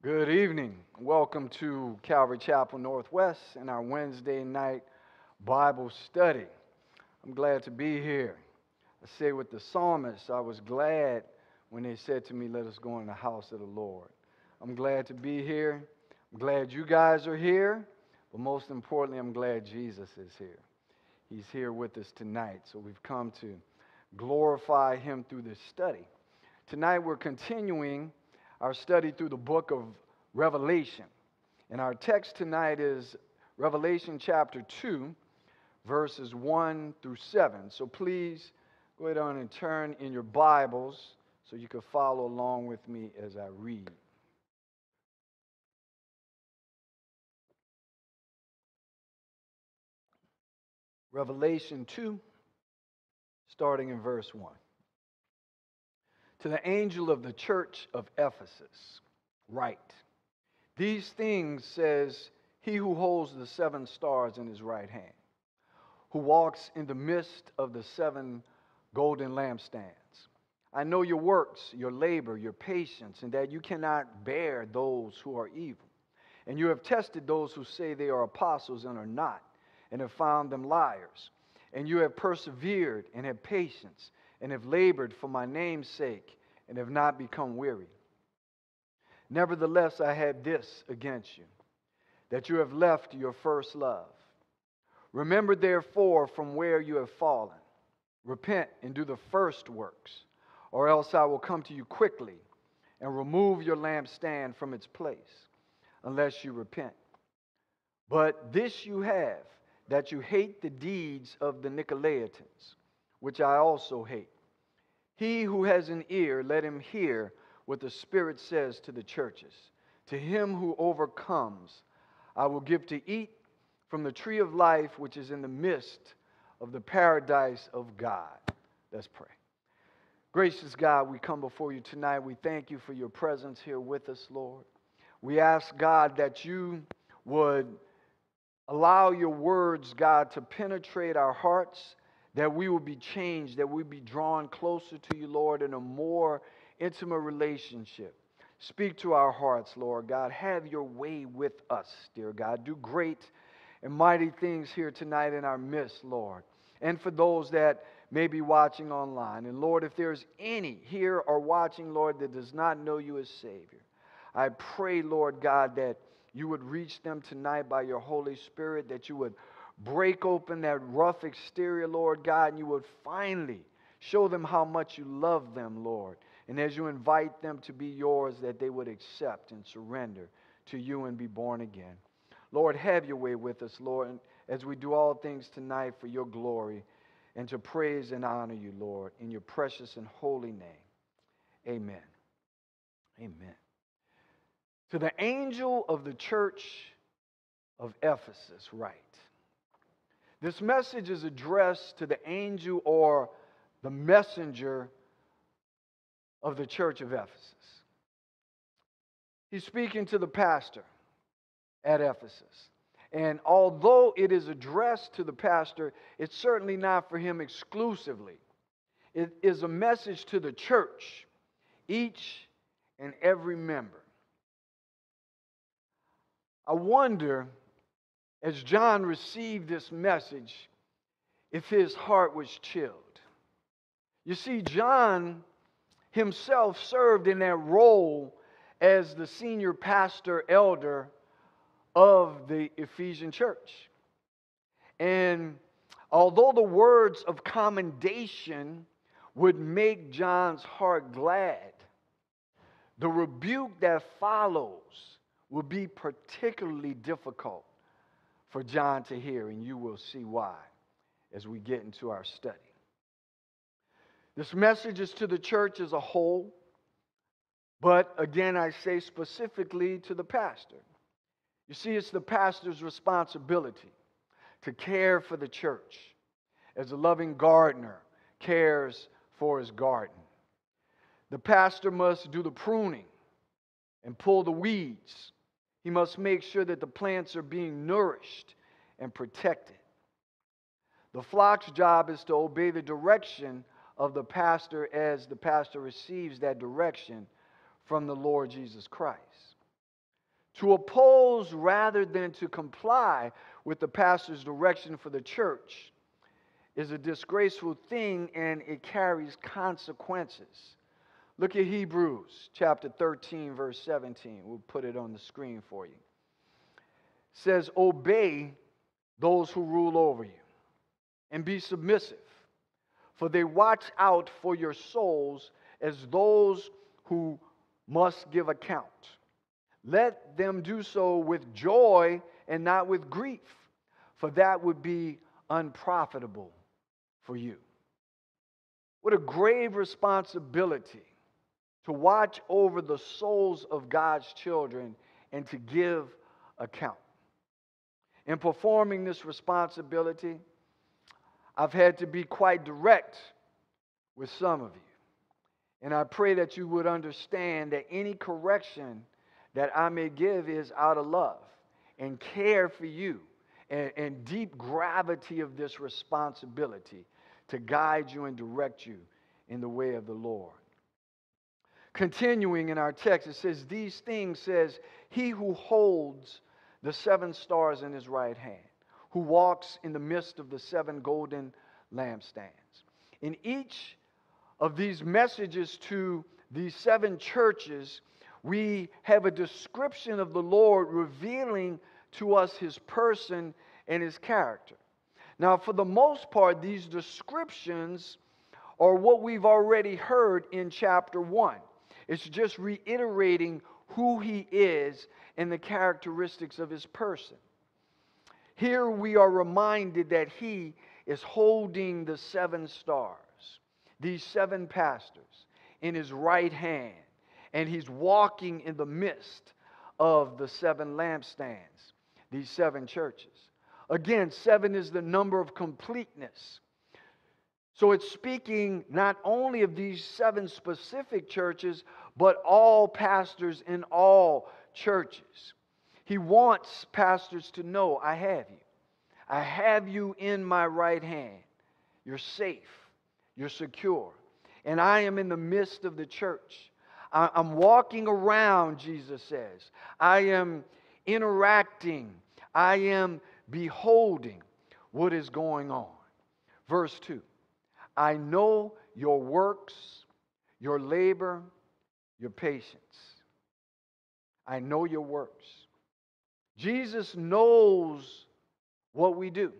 Good evening. Welcome to Calvary Chapel Northwest and our Wednesday night Bible study. I'm glad to be here. I say with the psalmist, I was glad when they said to me, Let us go in the house of the Lord. I'm glad to be here. I'm glad you guys are here. But most importantly, I'm glad Jesus is here. He's here with us tonight. So we've come to glorify him through this study. Tonight we're continuing our study through the book of Revelation. And our text tonight is Revelation chapter 2, verses 1 through 7. So please go ahead on and turn in your Bibles so you can follow along with me as I read. Revelation 2, starting in verse 1. To the angel of the church of Ephesus, write These things says he who holds the seven stars in his right hand, who walks in the midst of the seven golden lampstands. I know your works, your labor, your patience, and that you cannot bear those who are evil. And you have tested those who say they are apostles and are not, and have found them liars. And you have persevered and have patience and have labored for my name's sake and have not become weary. Nevertheless, I have this against you, that you have left your first love. Remember, therefore, from where you have fallen. Repent and do the first works, or else I will come to you quickly and remove your lampstand from its place, unless you repent. But this you have, that you hate the deeds of the Nicolaitans which I also hate. He who has an ear, let him hear what the Spirit says to the churches. To him who overcomes, I will give to eat from the tree of life which is in the midst of the paradise of God. Let's pray. Gracious God, we come before you tonight. We thank you for your presence here with us, Lord. We ask, God, that you would allow your words, God, to penetrate our hearts that we will be changed, that we be drawn closer to you, Lord, in a more intimate relationship. Speak to our hearts, Lord God. Have your way with us, dear God. Do great and mighty things here tonight in our midst, Lord. And for those that may be watching online. And Lord, if there's any here or watching, Lord, that does not know you as Savior, I pray, Lord God, that you would reach them tonight by your Holy Spirit, that you would break open that rough exterior, Lord God, and you would finally show them how much you love them, Lord. And as you invite them to be yours, that they would accept and surrender to you and be born again. Lord, have your way with us, Lord, and as we do all things tonight for your glory and to praise and honor you, Lord, in your precious and holy name. Amen. Amen. To the angel of the church of Ephesus, write. This message is addressed to the angel or the messenger of the church of Ephesus. He's speaking to the pastor at Ephesus. And although it is addressed to the pastor, it's certainly not for him exclusively. It is a message to the church, each and every member. I wonder as John received this message, if his heart was chilled. You see, John himself served in that role as the senior pastor elder of the Ephesian church. And although the words of commendation would make John's heart glad, the rebuke that follows would be particularly difficult for John to hear, and you will see why as we get into our study. This message is to the church as a whole, but again, I say specifically to the pastor. You see, it's the pastor's responsibility to care for the church as a loving gardener cares for his garden. The pastor must do the pruning and pull the weeds he must make sure that the plants are being nourished and protected. The flock's job is to obey the direction of the pastor as the pastor receives that direction from the Lord Jesus Christ. To oppose rather than to comply with the pastor's direction for the church is a disgraceful thing and it carries consequences. Look at Hebrews chapter 13, verse 17. We'll put it on the screen for you. It says, Obey those who rule over you and be submissive, for they watch out for your souls as those who must give account. Let them do so with joy and not with grief, for that would be unprofitable for you. What a grave responsibility to watch over the souls of God's children and to give account. In performing this responsibility, I've had to be quite direct with some of you. And I pray that you would understand that any correction that I may give is out of love and care for you and, and deep gravity of this responsibility to guide you and direct you in the way of the Lord. Continuing in our text, it says, These things says, He who holds the seven stars in his right hand, who walks in the midst of the seven golden lampstands. In each of these messages to these seven churches, we have a description of the Lord revealing to us his person and his character. Now, for the most part, these descriptions are what we've already heard in chapter 1. It's just reiterating who he is and the characteristics of his person. Here we are reminded that he is holding the seven stars, these seven pastors, in his right hand, and he's walking in the midst of the seven lampstands, these seven churches. Again, seven is the number of completeness. So it's speaking not only of these seven specific churches, but all pastors in all churches. He wants pastors to know I have you. I have you in my right hand. You're safe, you're secure. And I am in the midst of the church. I'm walking around, Jesus says. I am interacting. I am beholding what is going on. Verse 2 I know your works, your labor, your patience. I know your works. Jesus knows what we do,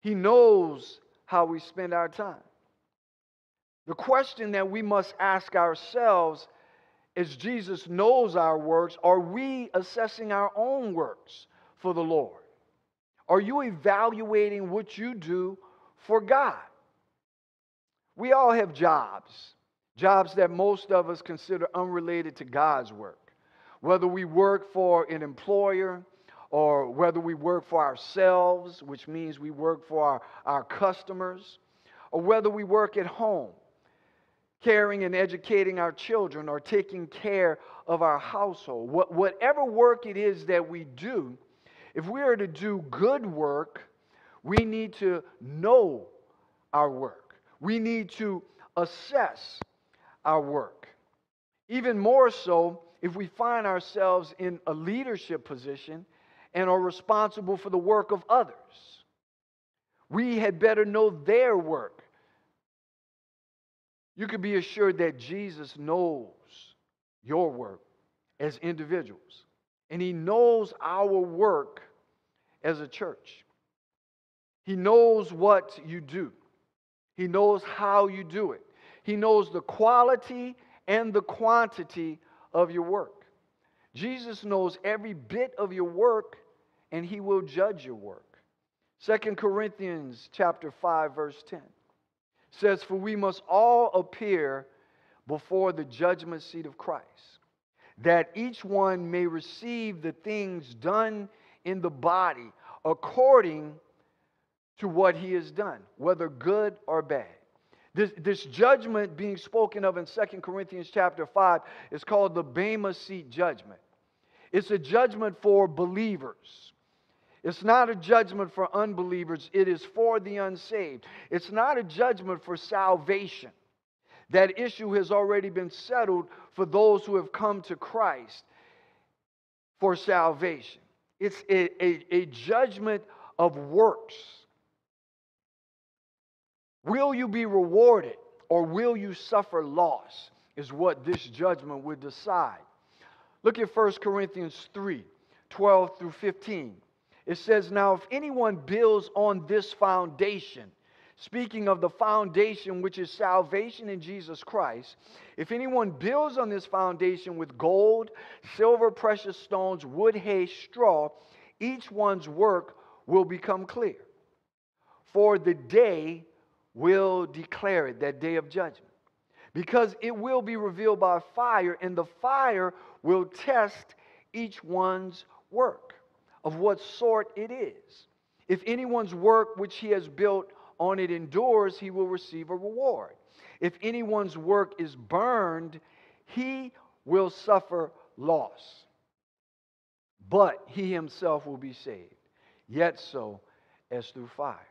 He knows how we spend our time. The question that we must ask ourselves is Jesus knows our works, are we assessing our own works for the Lord? Are you evaluating what you do for God? We all have jobs, jobs that most of us consider unrelated to God's work. Whether we work for an employer or whether we work for ourselves, which means we work for our, our customers, or whether we work at home, caring and educating our children or taking care of our household. What, whatever work it is that we do, if we are to do good work, we need to know our work. We need to assess our work. Even more so if we find ourselves in a leadership position and are responsible for the work of others. We had better know their work. You can be assured that Jesus knows your work as individuals, and He knows our work as a church. He knows what you do. He knows how you do it. He knows the quality and the quantity of your work. Jesus knows every bit of your work and he will judge your work. 2 Corinthians chapter 5 verse 10 says for we must all appear before the judgment seat of Christ that each one may receive the things done in the body according to what he has done, whether good or bad. This, this judgment being spoken of in 2 Corinthians chapter 5 is called the Bema Seat judgment. It's a judgment for believers. It's not a judgment for unbelievers, it is for the unsaved. It's not a judgment for salvation. That issue has already been settled for those who have come to Christ. for salvation. It's a, a, a judgment of works. Will you be rewarded or will you suffer loss? Is what this judgment would decide. Look at 1 Corinthians 3 12 through 15. It says, Now, if anyone builds on this foundation, speaking of the foundation which is salvation in Jesus Christ, if anyone builds on this foundation with gold, silver, precious stones, wood, hay, straw, each one's work will become clear. For the day will declare it, that day of judgment. Because it will be revealed by fire, and the fire will test each one's work of what sort it is. If anyone's work which he has built on it endures, he will receive a reward. If anyone's work is burned, he will suffer loss. But he himself will be saved, yet so as through fire.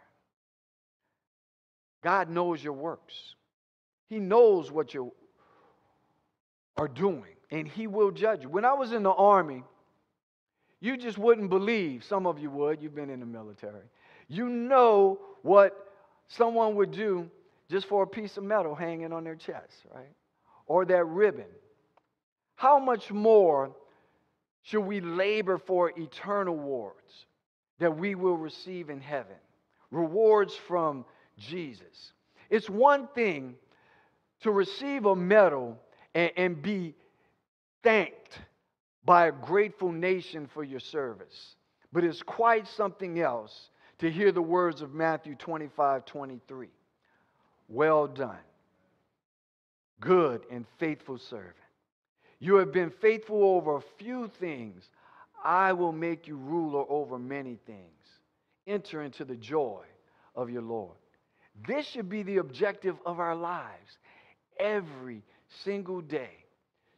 God knows your works. He knows what you are doing, and He will judge you. When I was in the Army, you just wouldn't believe, some of you would, you've been in the military. You know what someone would do just for a piece of metal hanging on their chest, right? Or that ribbon. How much more should we labor for eternal rewards that we will receive in heaven? Rewards from Jesus. It's one thing to receive a medal and, and be thanked by a grateful nation for your service, but it's quite something else to hear the words of Matthew 25 23. Well done, good and faithful servant. You have been faithful over a few things. I will make you ruler over many things. Enter into the joy of your Lord. This should be the objective of our lives every single day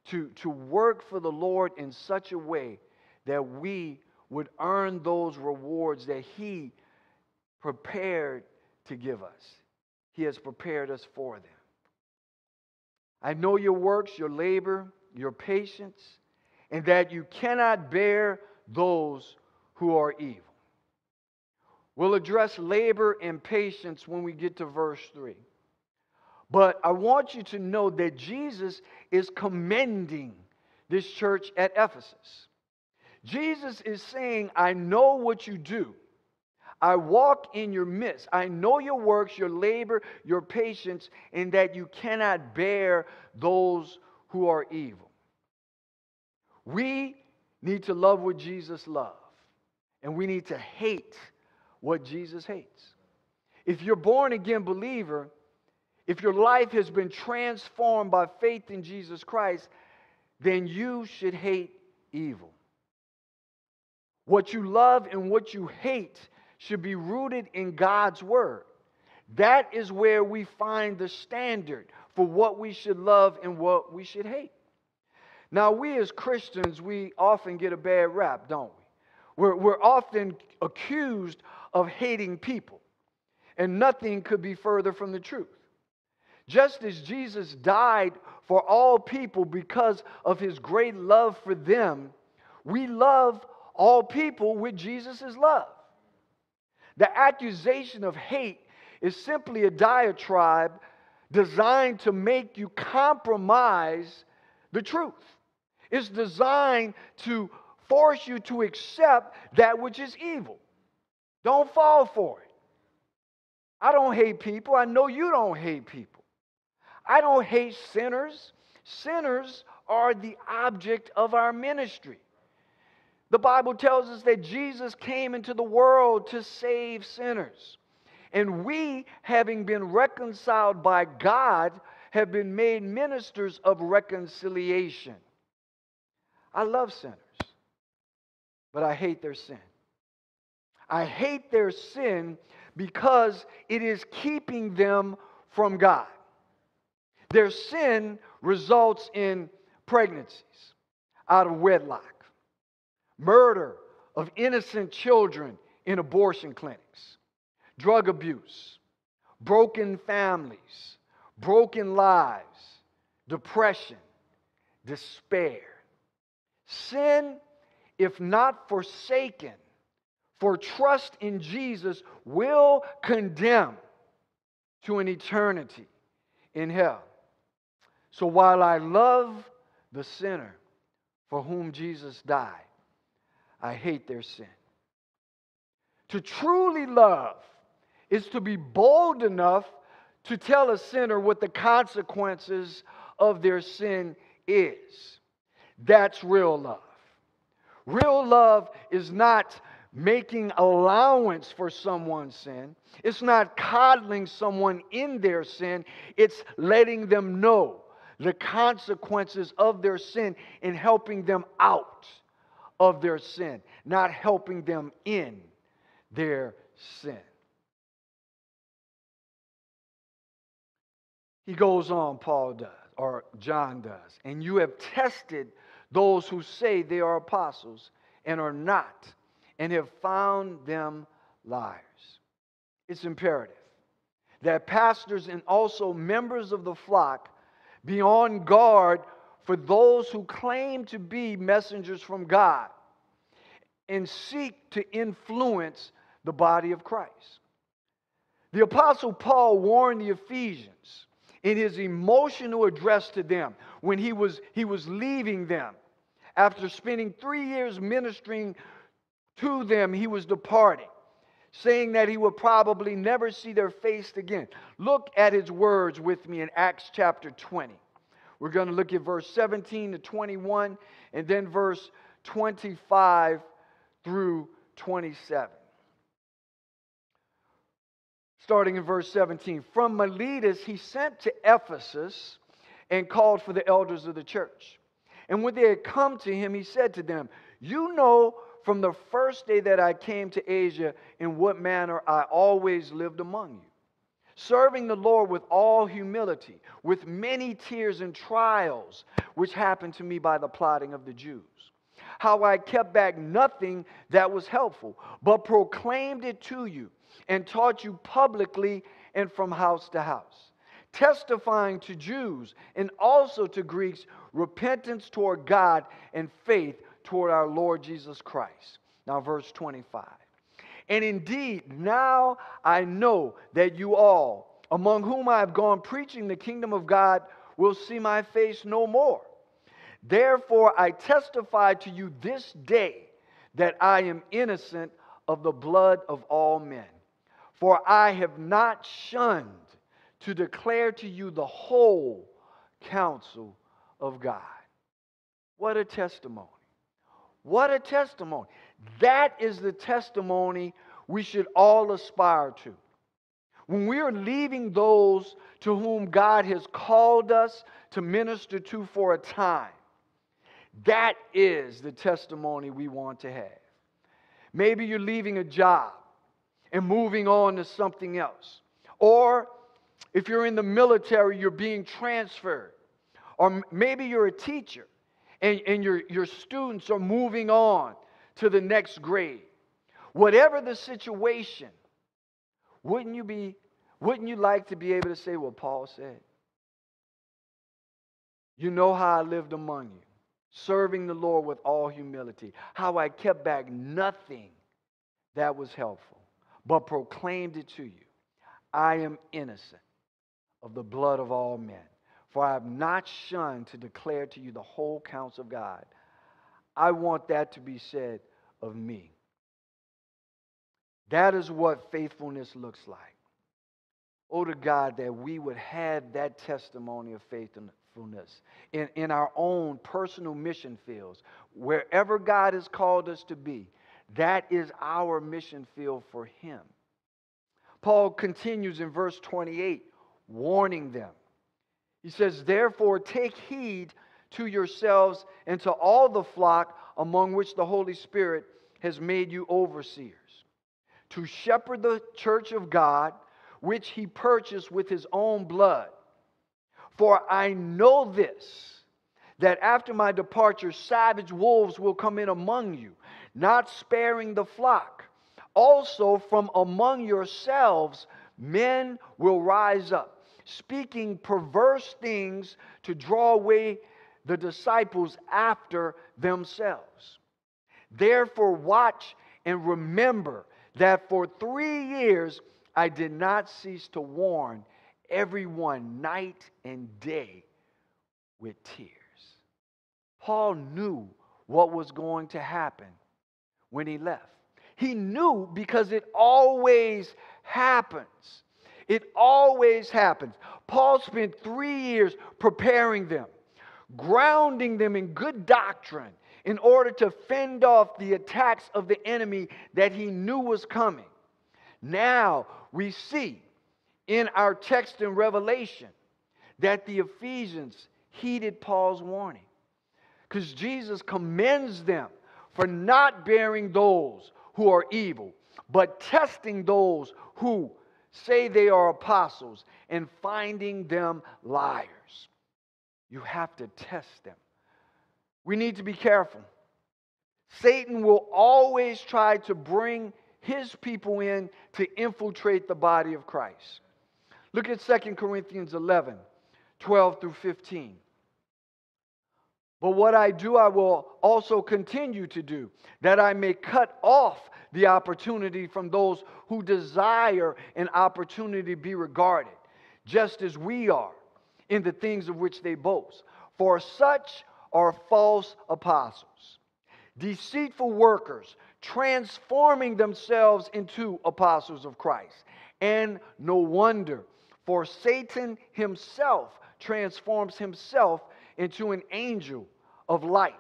to, to work for the Lord in such a way that we would earn those rewards that He prepared to give us. He has prepared us for them. I know your works, your labor, your patience, and that you cannot bear those who are evil. We'll address labor and patience when we get to verse 3. But I want you to know that Jesus is commending this church at Ephesus. Jesus is saying, I know what you do. I walk in your midst. I know your works, your labor, your patience, and that you cannot bear those who are evil. We need to love what Jesus loved, and we need to hate what Jesus hates. If you're born again believer, if your life has been transformed by faith in Jesus Christ, then you should hate evil. What you love and what you hate should be rooted in God's word. That is where we find the standard for what we should love and what we should hate. Now, we as Christians, we often get a bad rap, don't we? We're, we're often accused of hating people, and nothing could be further from the truth. Just as Jesus died for all people because of his great love for them, we love all people with Jesus' love. The accusation of hate is simply a diatribe designed to make you compromise the truth. It's designed to force you to accept that which is evil. Don't fall for it. I don't hate people. I know you don't hate people. I don't hate sinners. Sinners are the object of our ministry. The Bible tells us that Jesus came into the world to save sinners. And we, having been reconciled by God, have been made ministers of reconciliation. I love sinners, but I hate their sin. I hate their sin because it is keeping them from God. Their sin results in pregnancies out of wedlock murder of innocent children in abortion clinics, drug abuse, broken families, broken lives, depression, despair. Sin if not forsaken, for trust in Jesus will condemn to an eternity in hell. So while I love the sinner for whom Jesus died, I hate their sin. To truly love is to be bold enough to tell a sinner what the consequences of their sin is. That's real love. Real love is not making allowance for someone's sin. It's not coddling someone in their sin. It's letting them know the consequences of their sin and helping them out of their sin, not helping them in their sin. He goes on, Paul does, or John does, and you have tested those who say they are apostles and are not, and have found them liars. It's imperative that pastors and also members of the flock be on guard for those who claim to be messengers from God and seek to influence the body of Christ. The Apostle Paul warned the Ephesians in his emotional address to them when he was, he was leaving them. After spending three years ministering to them, he was departing, saying that he would probably never see their face again. Look at his words with me in Acts chapter 20. We're going to look at verse 17 to 21 and then verse 25 through 27 starting in verse 17. From Miletus, he sent to Ephesus and called for the elders of the church. And when they had come to him, he said to them, You know from the first day that I came to Asia in what manner I always lived among you, serving the Lord with all humility, with many tears and trials, which happened to me by the plotting of the Jews. How I kept back nothing that was helpful, but proclaimed it to you and taught you publicly and from house to house, testifying to Jews and also to Greeks repentance toward God and faith toward our Lord Jesus Christ. Now, verse 25. And indeed, now I know that you all, among whom I have gone preaching the kingdom of God, will see my face no more. Therefore, I testify to you this day that I am innocent of the blood of all men. For I have not shunned to declare to you the whole counsel of God. What a testimony. What a testimony. That is the testimony we should all aspire to. When we are leaving those to whom God has called us to minister to for a time, that is the testimony we want to have. Maybe you're leaving a job and moving on to something else. Or if you're in the military, you're being transferred. Or maybe you're a teacher and, and your, your students are moving on to the next grade. Whatever the situation, wouldn't you be wouldn't you like to be able to say what Paul said? You know how I lived among you, serving the Lord with all humility, how I kept back nothing that was helpful but proclaimed it to you I am innocent of the blood of all men. For I have not shunned to declare to you the whole counsel of God. I want that to be said of me. That is what faithfulness looks like. Oh, to God, that we would have that testimony of faithfulness in, in our own personal mission fields, wherever God has called us to be. That is our mission field for Him. Paul continues in verse 28, warning them. He says, Therefore, take heed to yourselves and to all the flock among which the Holy Spirit has made you overseers, to shepherd the church of God, which he purchased with his own blood. For I know this, that after my departure, savage wolves will come in among you not sparing the flock. Also, from among yourselves, men will rise up, speaking perverse things to draw away the disciples after themselves. Therefore, watch and remember that for three years I did not cease to warn everyone night and day with tears. Paul knew what was going to happen when he left. He knew because it always happens. It always happens. Paul spent three years preparing them, grounding them in good doctrine in order to fend off the attacks of the enemy that he knew was coming. Now we see in our text in Revelation that the Ephesians heeded Paul's warning because Jesus commends them for not bearing those who are evil, but testing those who say they are apostles and finding them liars. You have to test them. We need to be careful. Satan will always try to bring his people in to infiltrate the body of Christ. Look at 2 Corinthians 11 12 through 15. But what I do, I will also continue to do, that I may cut off the opportunity from those who desire an opportunity to be regarded, just as we are in the things of which they boast. For such are false apostles, deceitful workers, transforming themselves into apostles of Christ. And no wonder, for Satan himself transforms himself into an angel of light.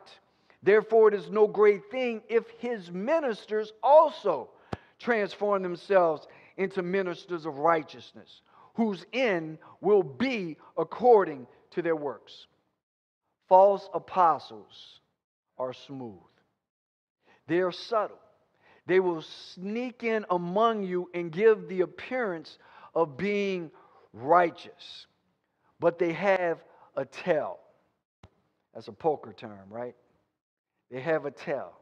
Therefore, it is no great thing if his ministers also transform themselves into ministers of righteousness, whose end will be according to their works. False apostles are smooth, they are subtle. They will sneak in among you and give the appearance of being righteous, but they have a tell. That's a poker term, right? They have a tell.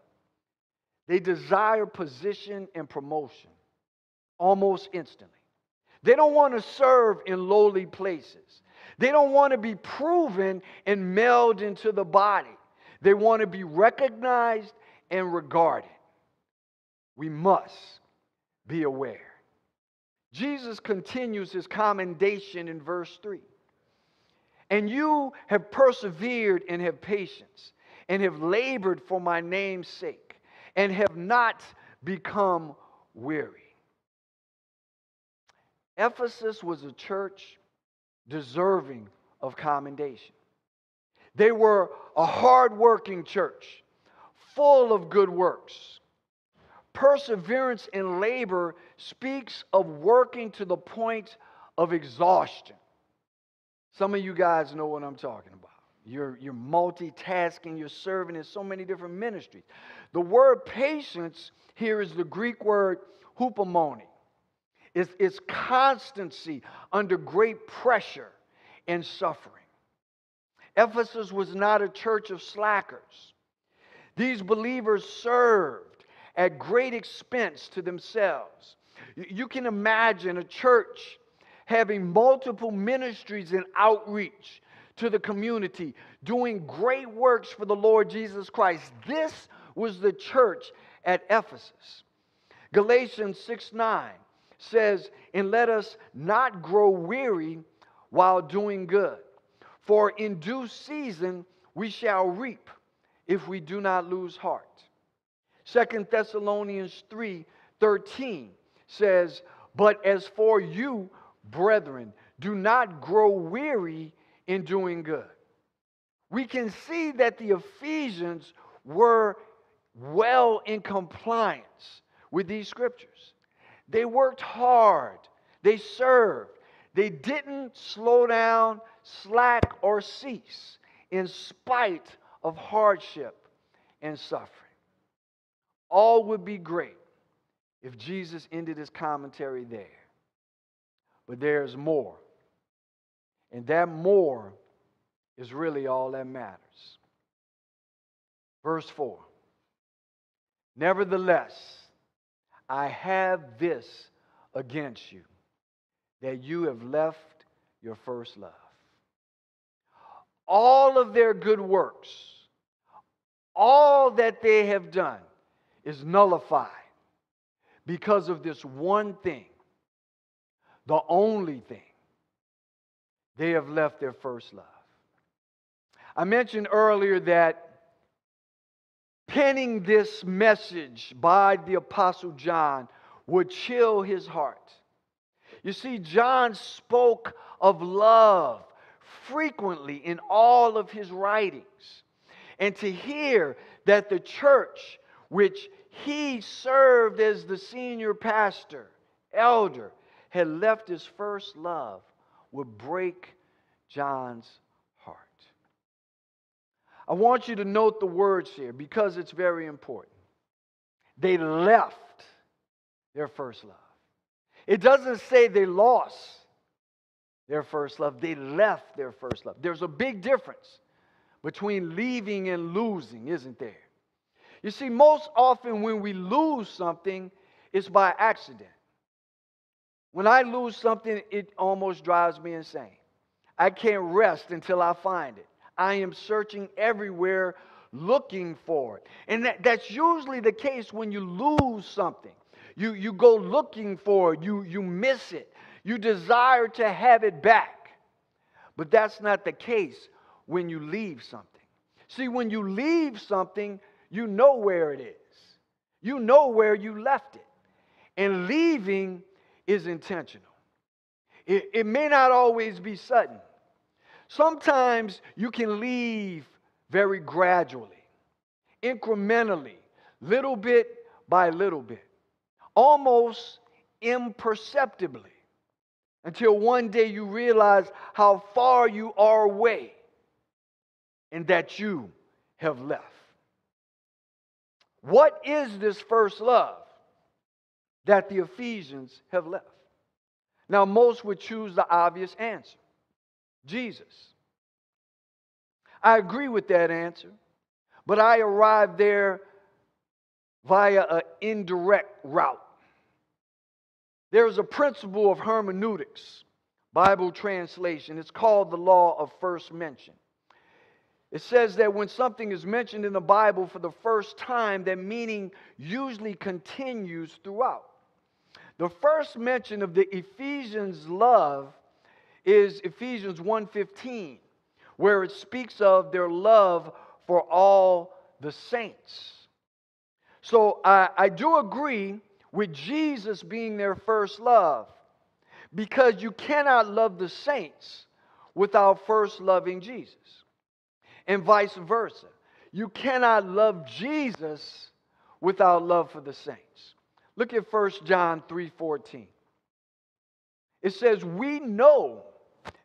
They desire position and promotion almost instantly. They don't want to serve in lowly places. They don't want to be proven and melded into the body. They want to be recognized and regarded. We must be aware. Jesus continues his commendation in verse 3. And you have persevered and have patience, and have labored for my name's sake, and have not become weary. Ephesus was a church deserving of commendation. They were a hardworking church, full of good works. Perseverance in labor speaks of working to the point of exhaustion. Some of you guys know what I'm talking about. You're, you're multitasking, you're serving in so many different ministries. The word patience here is the Greek word hupomone. It's, it's constancy under great pressure and suffering. Ephesus was not a church of slackers. These believers served at great expense to themselves. You can imagine a church having multiple ministries and outreach to the community, doing great works for the Lord Jesus Christ. This was the church at Ephesus. Galatians 6 9 says, And let us not grow weary while doing good, for in due season we shall reap if we do not lose heart. Second Thessalonians 3 13 says, But as for you, Brethren, do not grow weary in doing good. We can see that the Ephesians were well in compliance with these scriptures. They worked hard, they served, they didn't slow down, slack, or cease in spite of hardship and suffering. All would be great if Jesus ended his commentary there. But there's more. And that more is really all that matters. Verse 4 Nevertheless, I have this against you, that you have left your first love. All of their good works, all that they have done, is nullified because of this one thing, the only thing. They have left their first love. I mentioned earlier that penning this message by the Apostle John would chill his heart. You see, John spoke of love frequently in all of his writings. And to hear that the church, which he served as the senior pastor, elder, had left his first love would break John's heart. I want you to note the words here because it's very important. They left their first love. It doesn't say they lost their first love, they left their first love. There's a big difference between leaving and losing, isn't there? You see, most often when we lose something, it's by accident. When I lose something, it almost drives me insane. I can't rest until I find it. I am searching everywhere looking for it. And that, that's usually the case when you lose something. You, you go looking for it, you, you miss it, you desire to have it back. But that's not the case when you leave something. See, when you leave something, you know where it is, you know where you left it. And leaving is intentional. It, it may not always be sudden. Sometimes you can leave very gradually, incrementally, little bit by little bit almost imperceptibly until one day you realize how far you are away and that you have left. What is this first love that the Ephesians have left? Now, most would choose the obvious answer Jesus. I agree with that answer, but I arrived there via an indirect route. There's a principle of hermeneutics, Bible translation. It's called the law of first mention. It says that when something is mentioned in the Bible for the first time, that meaning usually continues throughout. The first mention of the Ephesians' love is Ephesians 1:15, where it speaks of their love for all the saints. So I, I do agree with Jesus being their first love because you cannot love the saints without first loving Jesus, and vice versa. You cannot love Jesus without love for the saints. Look at 1 John 3:14. It says, "We know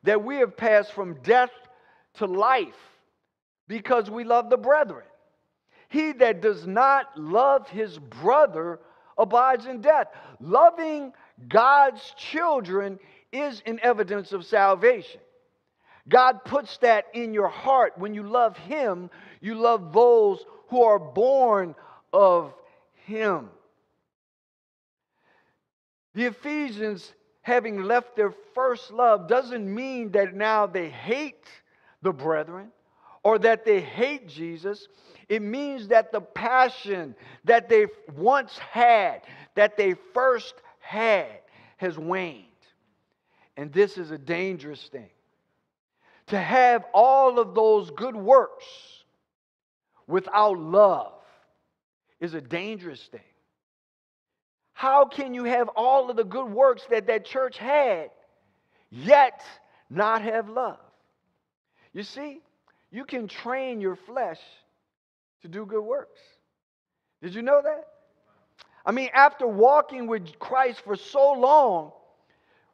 that we have passed from death to life because we love the brethren. He that does not love his brother abides in death. Loving God's children is an evidence of salvation. God puts that in your heart. When you love Him, you love those who are born of Him. The Ephesians, having left their first love, doesn't mean that now they hate the brethren or that they hate Jesus. It means that the passion that they once had, that they first had, has waned. And this is a dangerous thing. To have all of those good works without love is a dangerous thing. How can you have all of the good works that that church had, yet not have love? You see, you can train your flesh to do good works. Did you know that? I mean, after walking with Christ for so long,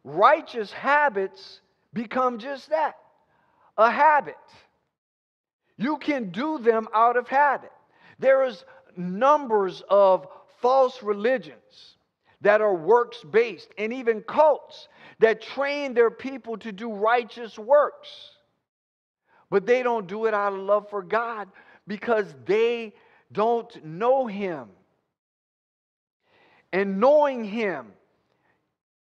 righteous habits become just that a habit. You can do them out of habit. There is numbers of false religions that are works based and even cults that train their people to do righteous works. But they don't do it out of love for God because they don't know Him. And knowing Him,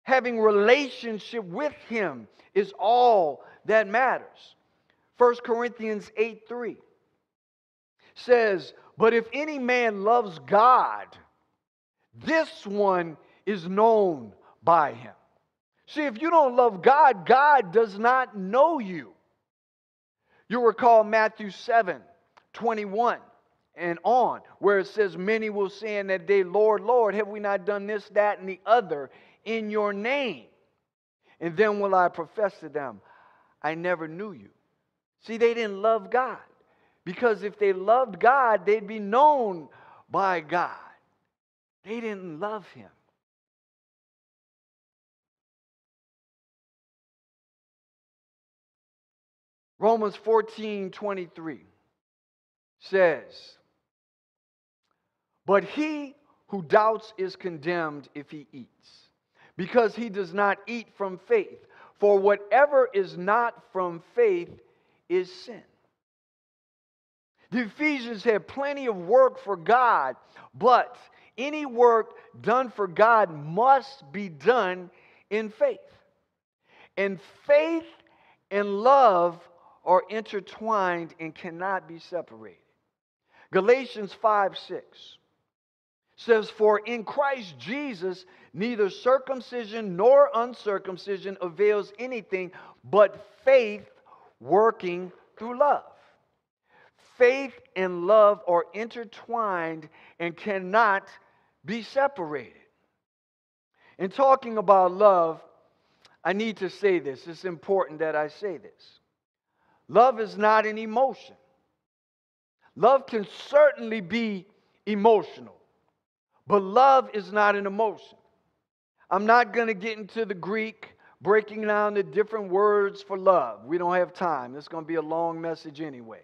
having relationship with Him is all that matters. 1 Corinthians 8 3 says, But if any man loves God, this one is known by him. See, if you don't love God, God does not know you. You recall Matthew 7 21 and on, where it says, Many will say in that day, Lord, Lord, have we not done this, that, and the other in your name? And then will I profess to them, I never knew you. See, they didn't love God. Because if they loved God, they'd be known by God. They didn't love Him. Romans 14 23 says, But he who doubts is condemned if he eats, because he does not eat from faith. For whatever is not from faith is sin. The Ephesians had plenty of work for God, but any work done for God must be done in faith. And faith and love are intertwined and cannot be separated. Galatians 5 6 says, For in Christ Jesus, neither circumcision nor uncircumcision avails anything but faith working through love. Faith and love are intertwined and cannot be separated. In talking about love, I need to say this. It's important that I say this. Love is not an emotion. Love can certainly be emotional, but love is not an emotion. I'm not going to get into the Greek, breaking down the different words for love. We don't have time. It's going to be a long message anyway.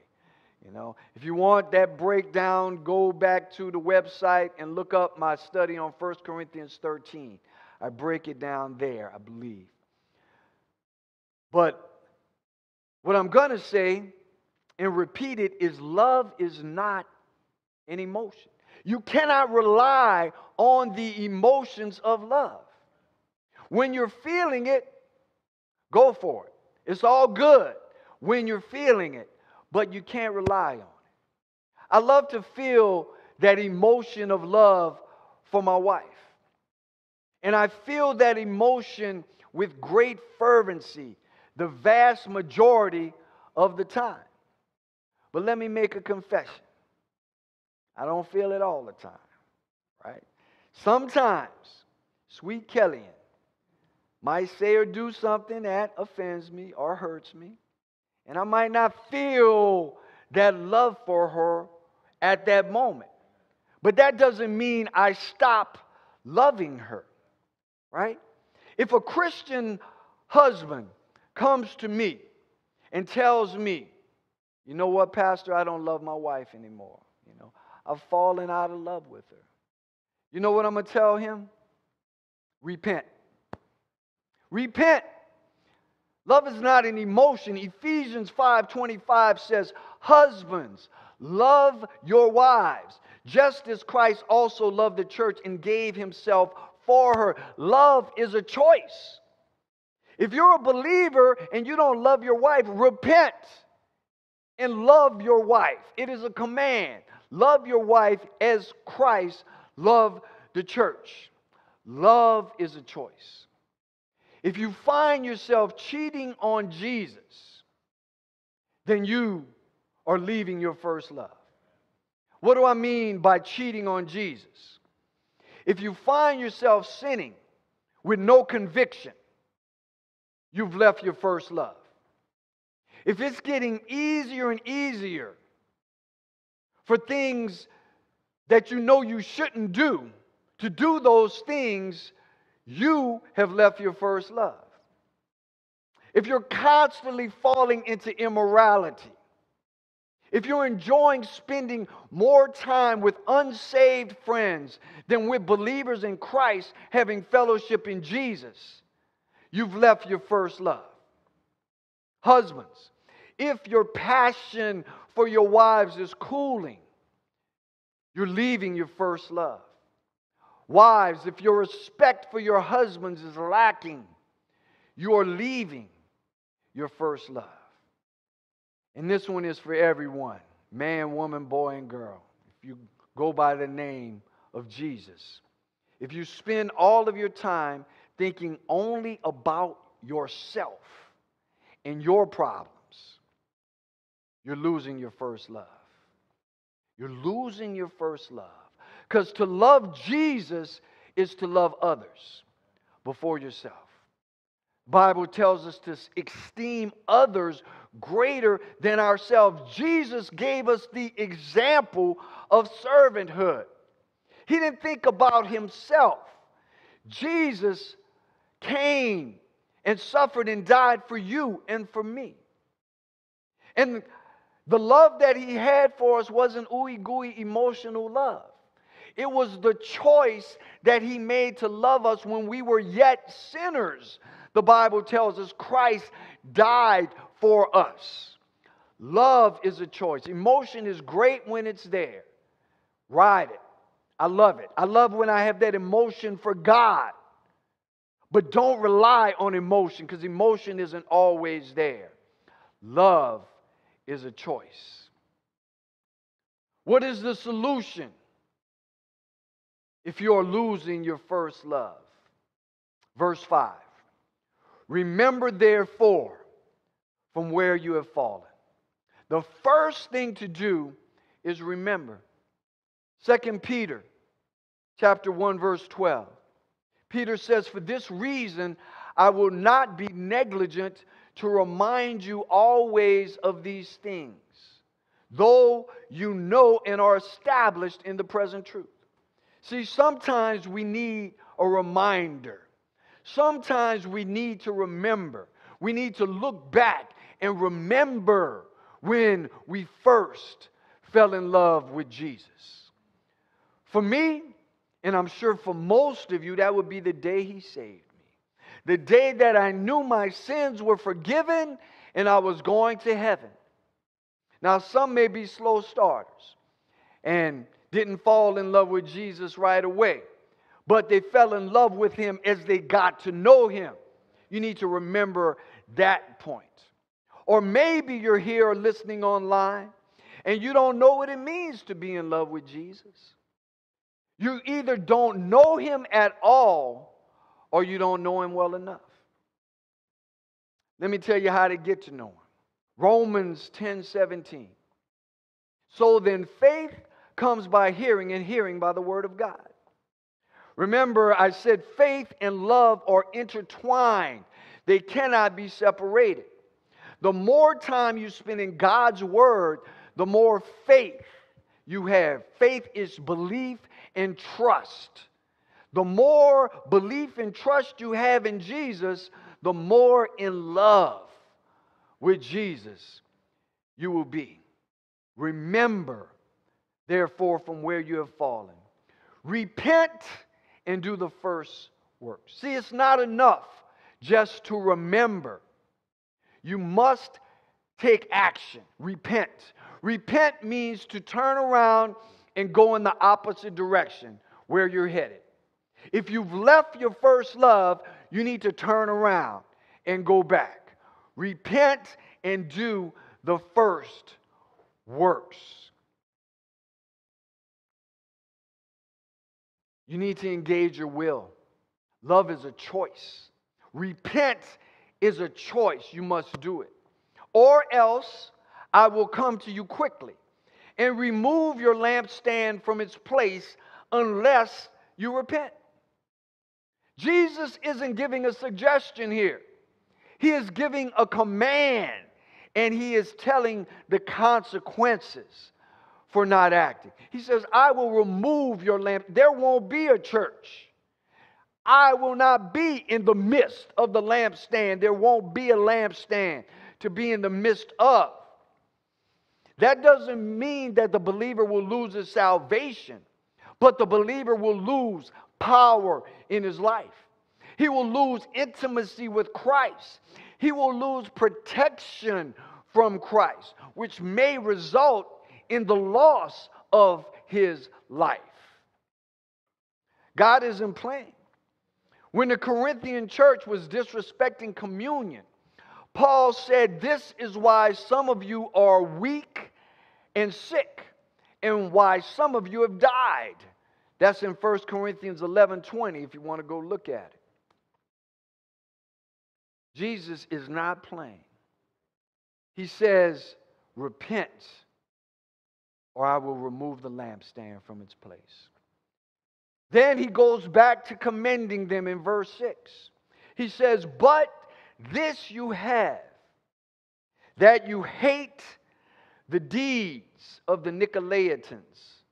You know, if you want that breakdown, go back to the website and look up my study on 1 Corinthians 13. I break it down there, I believe. But what I'm going to say and repeat it is love is not an emotion. You cannot rely on the emotions of love. When you're feeling it, go for it. It's all good when you're feeling it, but you can't rely on it. I love to feel that emotion of love for my wife. And I feel that emotion with great fervency the vast majority of the time. But let me make a confession. I don't feel it all the time, right? Sometimes, sweet Kellyanne might say or do something that offends me or hurts me, and I might not feel that love for her at that moment. But that doesn't mean I stop loving her, right? If a Christian husband comes to me and tells me, you know what, Pastor, I don't love my wife anymore. You know, I've fallen out of love with her. You know what I'm going to tell him? Repent. Repent. Love is not an emotion. Ephesians 5:25 says, "Husbands, love your wives, just as Christ also loved the church and gave himself for her." Love is a choice. If you're a believer and you don't love your wife, repent and love your wife. It is a command. Love your wife as Christ loved the church. Love is a choice. If you find yourself cheating on Jesus, then you are leaving your first love. What do I mean by cheating on Jesus? If you find yourself sinning with no conviction, you've left your first love. If it's getting easier and easier for things that you know you shouldn't do, to do those things, you have left your first love. If you're constantly falling into immorality, if you're enjoying spending more time with unsaved friends than with believers in Christ having fellowship in Jesus, you've left your first love. Husbands, if your passion for your wives is cooling, you're leaving your first love. Wives, if your respect for your husbands is lacking, you are leaving your first love. And this one is for everyone man, woman, boy, and girl. if you go by the name of Jesus, if you spend all of your time thinking only about yourself and your problems, you're losing your first love. You're losing your first love. Because to love Jesus is to love others before yourself. Bible tells us to esteem others greater than ourselves. Jesus gave us the example of servanthood. He didn't think about himself. Jesus came and suffered and died for you and for me. And the love that he had for us wasn't ooey gooey emotional love. It was the choice that he made to love us when we were yet sinners. The Bible tells us Christ died for us. Love is a choice. Emotion is great when it's there. Ride it. I love it. I love when I have that emotion for God. But don't rely on emotion because emotion isn't always there. Love is a choice. What is the solution if you're losing your first love? Verse 5 Remember, therefore, from where you have fallen. The first thing to do is remember. 2 Peter chapter 1 verse 12. Peter says, "For this reason I will not be negligent to remind you always of these things, though you know and are established in the present truth." See, sometimes we need a reminder. Sometimes we need to remember. We need to look back and remember when we first fell in love with Jesus. For me, and I'm sure for most of you, that would be the day He saved me. The day that I knew my sins were forgiven and I was going to heaven. Now, some may be slow starters and didn't fall in love with Jesus right away but they fell in love with him as they got to know him. You need to remember that point. Or maybe you're here listening online and you don't know what it means to be in love with Jesus. You either don't know him at all or you don't know him well enough. Let me tell you how to get to know him. Romans 10 17. So then faith comes by hearing, and hearing by the word of God. Remember, I said faith and love are intertwined, they cannot be separated. The more time you spend in God's Word, the more faith you have. Faith is belief and trust. The more belief and trust you have in Jesus, the more in love with Jesus you will be. Remember, therefore, from where you have fallen. Repent and do the first work. See, it's not enough just to remember. You must take action, repent. Repent means to turn around and go in the opposite direction where you're headed. If you've left your first love, you need to turn around and go back. Repent and do the first works. You need to engage your will. Love is a choice. Repent is a choice. You must do it. Or else I will come to you quickly and remove your lampstand from its place unless you repent. Jesus isn't giving a suggestion here, He is giving a command and He is telling the consequences for not acting. He says, I will remove your lamp. There won't be a church. I will not be in the midst of the lampstand. There won't be a lampstand to be in the midst of. That doesn't mean that the believer will lose his salvation, but the believer will lose power in his life. He will lose intimacy with Christ. He will lose protection from Christ, which may result in the loss of his life. God isn't playing. When the Corinthian church was disrespecting communion, Paul said, This is why some of you are weak and sick, and why some of you have died. That's in 1 Corinthians 11 20, if you want to go look at it. Jesus is not playing. He says, Repent, or I will remove the lampstand from its place. Then he goes back to commending them in verse 6. He says, But this you have, that you hate the deeds of the Nicolaitans,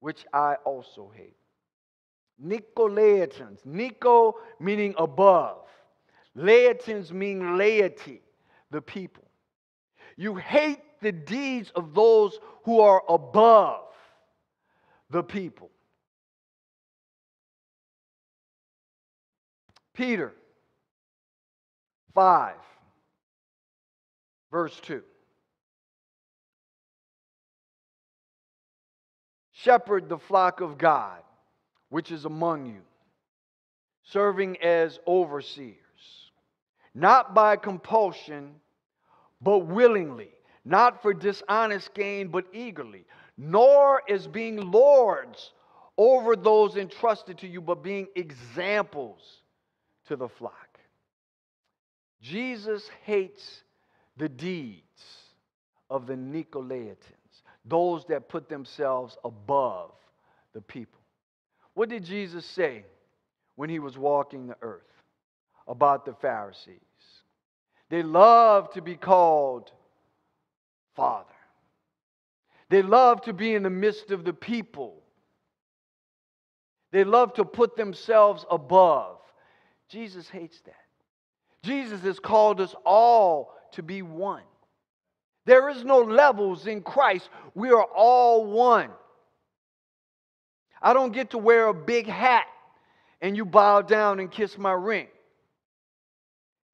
which I also hate. Nicolaitans, Nico meaning above, Laitans mean laity, the people. You hate the deeds of those who are above the people. Peter 5, verse 2. Shepherd the flock of God, which is among you, serving as overseers, not by compulsion, but willingly, not for dishonest gain, but eagerly, nor as being lords over those entrusted to you, but being examples to the flock. Jesus hates the deeds of the Nicolaitans, those that put themselves above the people. What did Jesus say when he was walking the earth about the Pharisees? They love to be called Father. They love to be in the midst of the people. They love to put themselves above. Jesus hates that. Jesus has called us all to be one. There is no levels in Christ. We are all one. I don't get to wear a big hat and you bow down and kiss my ring.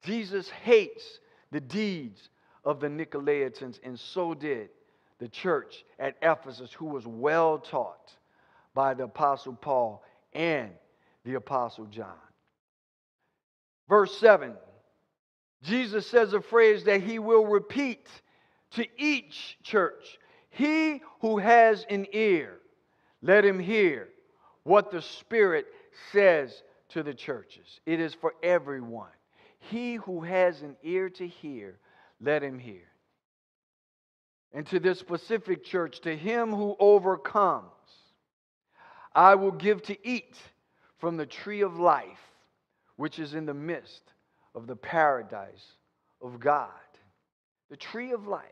Jesus hates the deeds of the Nicolaitans, and so did the church at Ephesus, who was well taught by the Apostle Paul and the Apostle John. Verse 7 Jesus says a phrase that he will repeat to each church He who has an ear, let him hear what the Spirit says to the churches. It is for everyone. He who has an ear to hear, let him hear. And to this specific church, to him who overcomes, I will give to eat from the tree of life, which is in the midst of the paradise of God. The tree of life.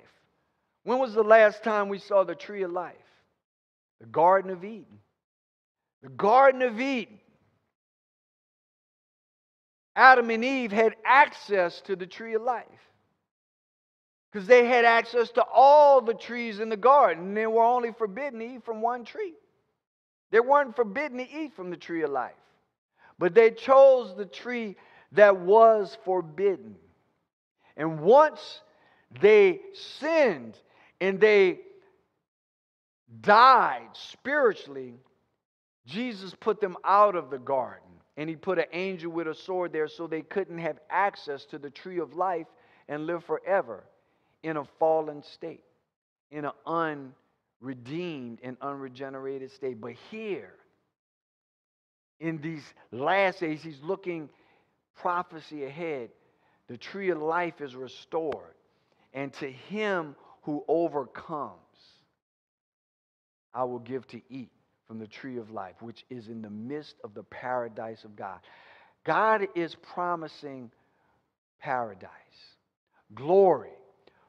When was the last time we saw the tree of life? The Garden of Eden. The Garden of Eden. Adam and Eve had access to the tree of life because they had access to all the trees in the garden. And they were only forbidden to eat from one tree. They weren't forbidden to eat from the tree of life, but they chose the tree that was forbidden. And once they sinned and they died spiritually, Jesus put them out of the garden. And he put an angel with a sword there so they couldn't have access to the tree of life and live forever in a fallen state, in an unredeemed and unregenerated state. But here, in these last days, he's looking prophecy ahead, the tree of life is restored. And to him who overcomes, I will give to eat from the tree of life, which is in the midst of the paradise of God. God is promising paradise, glory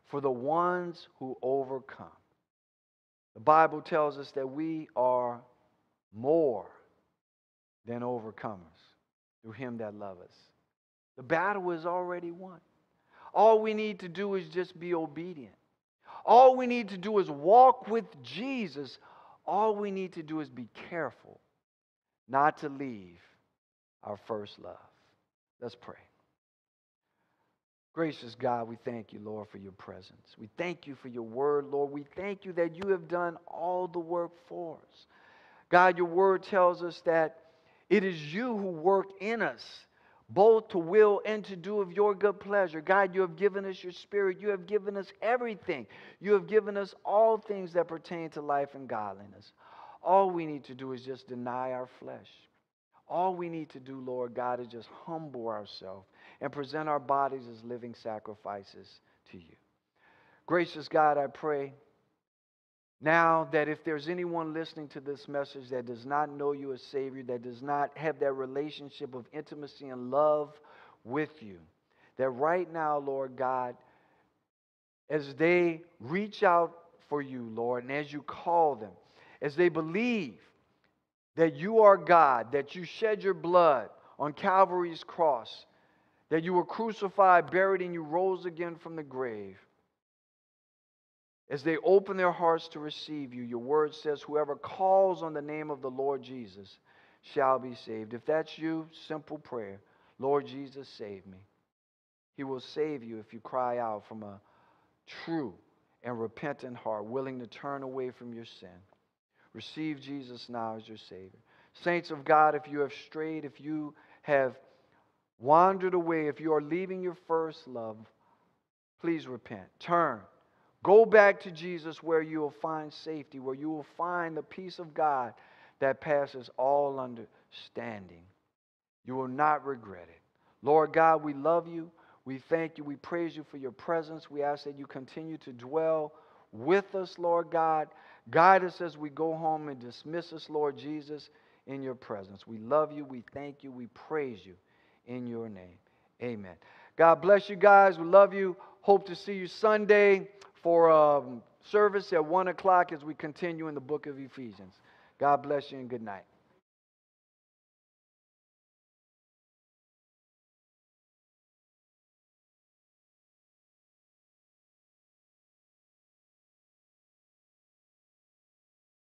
for the ones who overcome. The Bible tells us that we are more than overcomers through him that loves us. The battle is already won. All we need to do is just be obedient. All we need to do is walk with Jesus. All we need to do is be careful not to leave our first love. Let's pray. Gracious God, we thank you, Lord, for your presence. We thank you for your word, Lord. We thank you that you have done all the work for us. God, your word tells us that it is you who work in us both to will and to do of your good pleasure. God, you have given us your spirit. You have given us everything. You have given us all things that pertain to life and godliness. All we need to do is just deny our flesh. All we need to do, Lord God, is just humble ourselves and present our bodies as living sacrifices to you. Gracious God, I pray now that if there's anyone listening to this message that does not know you as Savior, that does not have that relationship of intimacy and love with you, that right now, Lord God, as they reach out for you, Lord, and as you call them, as they believe that you are God, that you shed your blood on Calvary's cross, that you were crucified, buried, and you rose again from the grave. As they open their hearts to receive you, your word says, Whoever calls on the name of the Lord Jesus shall be saved. If that's you, simple prayer Lord Jesus, save me. He will save you if you cry out from a true and repentant heart, willing to turn away from your sin. Receive Jesus now as your Savior. Saints of God, if you have strayed, if you have wandered away, if you are leaving your first love, please repent. Turn. Go back to Jesus where you will find safety, where you will find the peace of God that passes all understanding. You will not regret it. Lord God, we love you. We thank you. We praise you for your presence. We ask that you continue to dwell with us, Lord God. Guide us as we go home and dismiss us, Lord Jesus, in your presence. We love you. We thank you. We praise you in your name. Amen. God bless you guys. We love you. Hope to see you Sunday for um, service at 1 o'clock as we continue in the book of Ephesians. God bless you and good night.